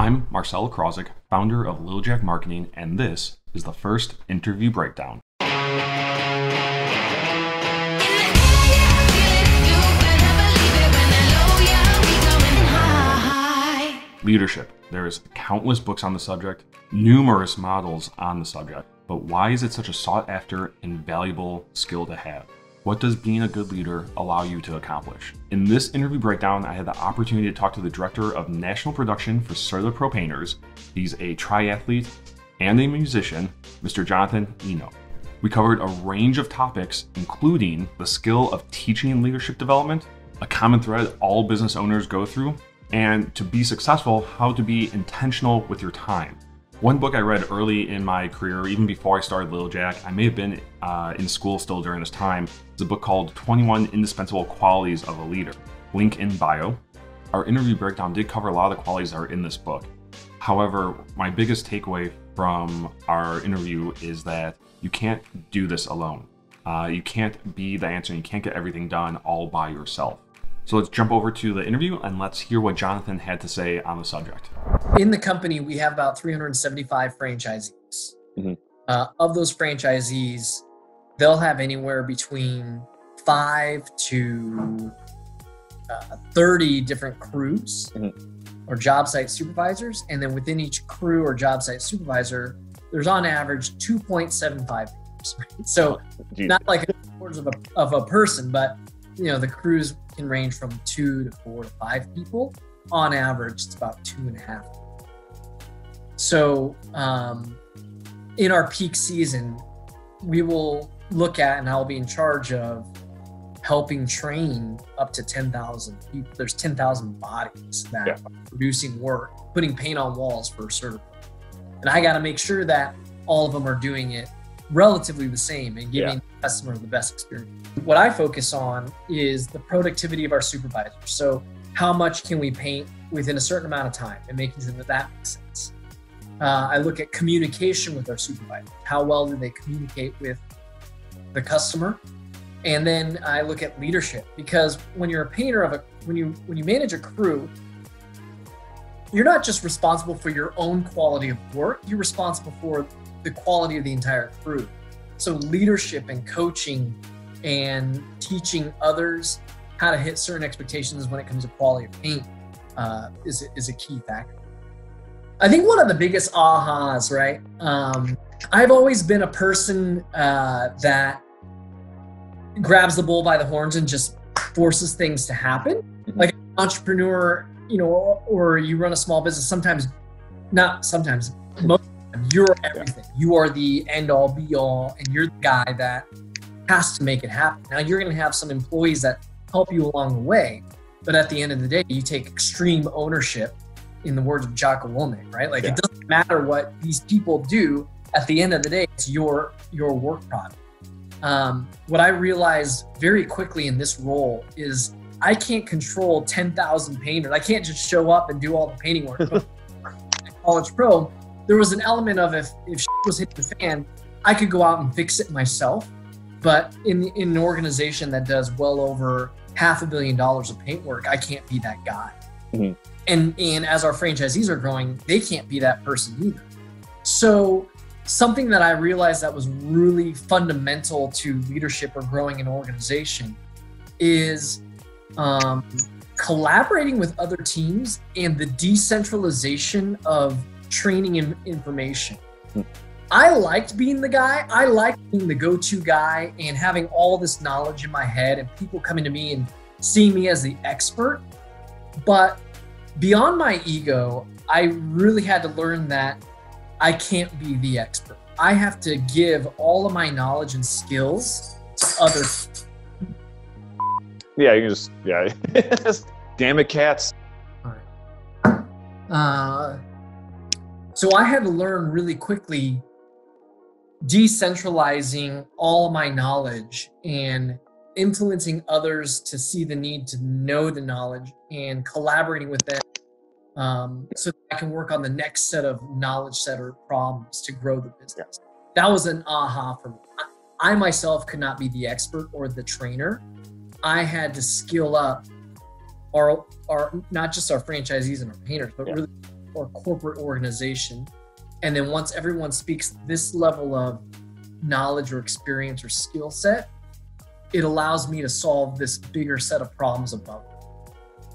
I'm Marcel Krawczyk, founder of Lil Jack Marketing, and this is the first interview breakdown. Leadership. There's countless books on the subject, numerous models on the subject, but why is it such a sought after and valuable skill to have? What does being a good leader allow you to accomplish? In this interview breakdown, I had the opportunity to talk to the director of national production for CertaPro Painters. He's a triathlete and a musician, Mr. Jonathan Hino. We covered a range of topics, including the skill of teaching leadership development, a common thread all business owners go through, and to be successful, how to be intentional with your time. One book I read early in my career, even before I started Lil Jack, I may have been uh, in school still during this time, is a book called 21 Indispensable Qualities of a Leader. Link in bio. Our interview breakdown did cover a lot of the qualities that are in this book. However, my biggest takeaway from our interview is that you can't do this alone. Uh, you can't be the answer, you can't get everything done all by yourself. So let's jump over to the interview and let's hear what Jonathan had to say on the subject. In the company, we have about 375 franchisees. Mm-hmm. Uh, of those franchisees, they'll have anywhere between five to uh, 30 different crews mm-hmm. or job site supervisors. And then within each crew or job site supervisor, there's on average 2.75 So, Jeez. not like a quarters of a, of a person, but you know, the crews can range from two to four to five people. On average, it's about two and a half. So, um, in our peak season, we will look at, and I'll be in charge of helping train up to 10,000 people. There's 10,000 bodies that yeah. are producing work, putting paint on walls for a certain. And I got to make sure that all of them are doing it relatively the same and giving yeah. the customer the best experience. What I focus on is the productivity of our supervisors. So, how much can we paint within a certain amount of time and making sure that that makes sense. Uh, I look at communication with our supervisor. How well do they communicate with the customer? And then I look at leadership because when you're a painter of a when you when you manage a crew, you're not just responsible for your own quality of work, you're responsible for the quality of the entire crew. So leadership and coaching and teaching others how to hit certain expectations when it comes to quality of paint uh, is, is a key factor. I think one of the biggest ahas, right? Um, I've always been a person uh, that grabs the bull by the horns and just forces things to happen. Mm-hmm. Like an entrepreneur, you know, or, or you run a small business, sometimes, not sometimes, most you're everything. You are the end all be all, and you're the guy that has to make it happen. Now, you're going to have some employees that help you along the way, but at the end of the day, you take extreme ownership. In the words of Jocko Willink, right? Like yeah. it doesn't matter what these people do. At the end of the day, it's your your work product. Um, what I realized very quickly in this role is I can't control 10,000 painters. I can't just show up and do all the painting work. College Pro, there was an element of if if was hitting the fan, I could go out and fix it myself. But in in an organization that does well over half a billion dollars of paint work, I can't be that guy. Mm-hmm. And and as our franchisees are growing, they can't be that person either. So something that I realized that was really fundamental to leadership or growing an organization is um, collaborating with other teams and the decentralization of training and information. I liked being the guy. I liked being the go to guy and having all this knowledge in my head and people coming to me and seeing me as the expert. But beyond my ego, I really had to learn that I can't be the expert. I have to give all of my knowledge and skills to others. Yeah, you can just, yeah. Damn it, cats. All right. Uh, so I had to learn really quickly decentralizing all my knowledge and influencing others to see the need to know the knowledge and collaborating with them um, so I can work on the next set of knowledge set or problems to grow the business. That was an aha for me. I myself could not be the expert or the trainer. I had to skill up our, our not just our franchisees and our painters, but yeah. really our corporate organization. And then once everyone speaks this level of knowledge or experience or skill set, it allows me to solve this bigger set of problems above.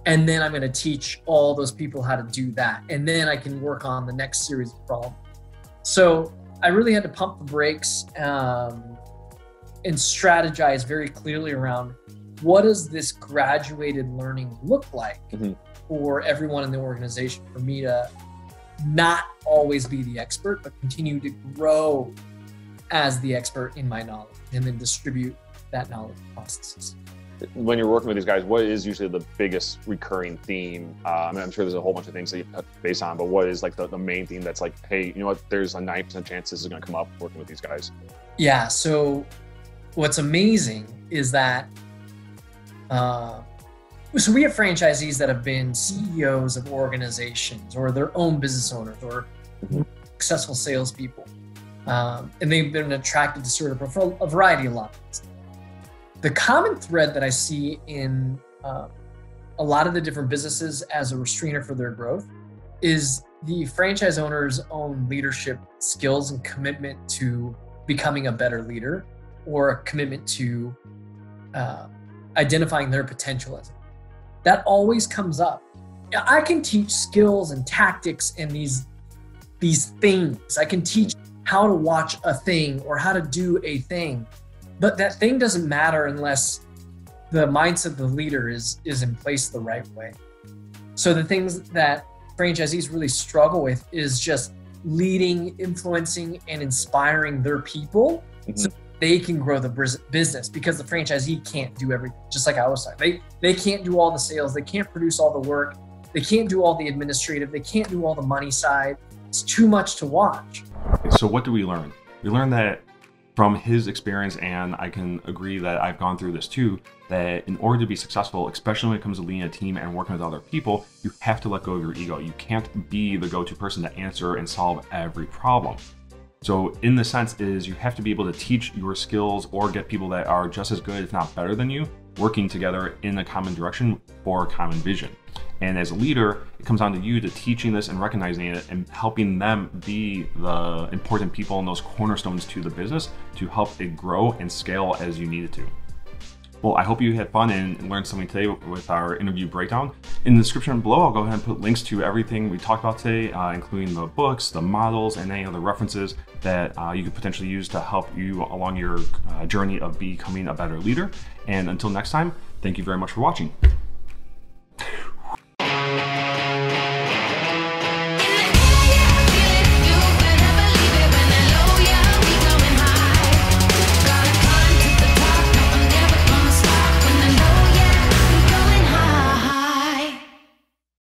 And then I'm going to teach all those people how to do that. And then I can work on the next series of problems. So I really had to pump the brakes um, and strategize very clearly around what does this graduated learning look like mm-hmm. for everyone in the organization for me to not always be the expert, but continue to grow as the expert in my knowledge and then distribute that knowledge processes. When you're working with these guys, what is usually the biggest recurring theme? Uh, I mean, I'm sure there's a whole bunch of things that you base on, but what is like the, the main theme that's like, hey, you know what, there's a 9% chance this is going to come up working with these guys? Yeah. So what's amazing is that, uh, so we have franchisees that have been CEOs of organizations or their own business owners or successful salespeople. Um, and they've been attracted to CertaPro for a variety of lines. The common thread that I see in uh, a lot of the different businesses as a restrainer for their growth is the franchise owner's own leadership skills and commitment to becoming a better leader or a commitment to uh, identifying their potential as that always comes up. I can teach skills and tactics and these these things. I can teach how to watch a thing or how to do a thing. But that thing doesn't matter unless the mindset of the leader is is in place the right way. So the things that franchisees really struggle with is just leading, influencing, and inspiring their people mm-hmm. so they can grow the business because the franchisee can't do everything. Just like I was saying, they they can't do all the sales, they can't produce all the work, they can't do all the administrative, they can't do all the money side. It's too much to watch. So what do we learn? We learn that from his experience, and I can agree that I've gone through this too, that in order to be successful, especially when it comes to leading a team and working with other people, you have to let go of your ego. You can't be the go-to person to answer and solve every problem. So in the sense is you have to be able to teach your skills or get people that are just as good, if not better than you, working together in a common direction for a common vision. And as a leader, it comes down to you to teaching this and recognizing it and helping them be the important people and those cornerstones to the business to help it grow and scale as you need it to. Well, I hope you had fun and learned something today with our interview breakdown. In the description below, I'll go ahead and put links to everything we talked about today, uh, including the books, the models, and any other references that uh, you could potentially use to help you along your uh, journey of becoming a better leader. And until next time, thank you very much for watching.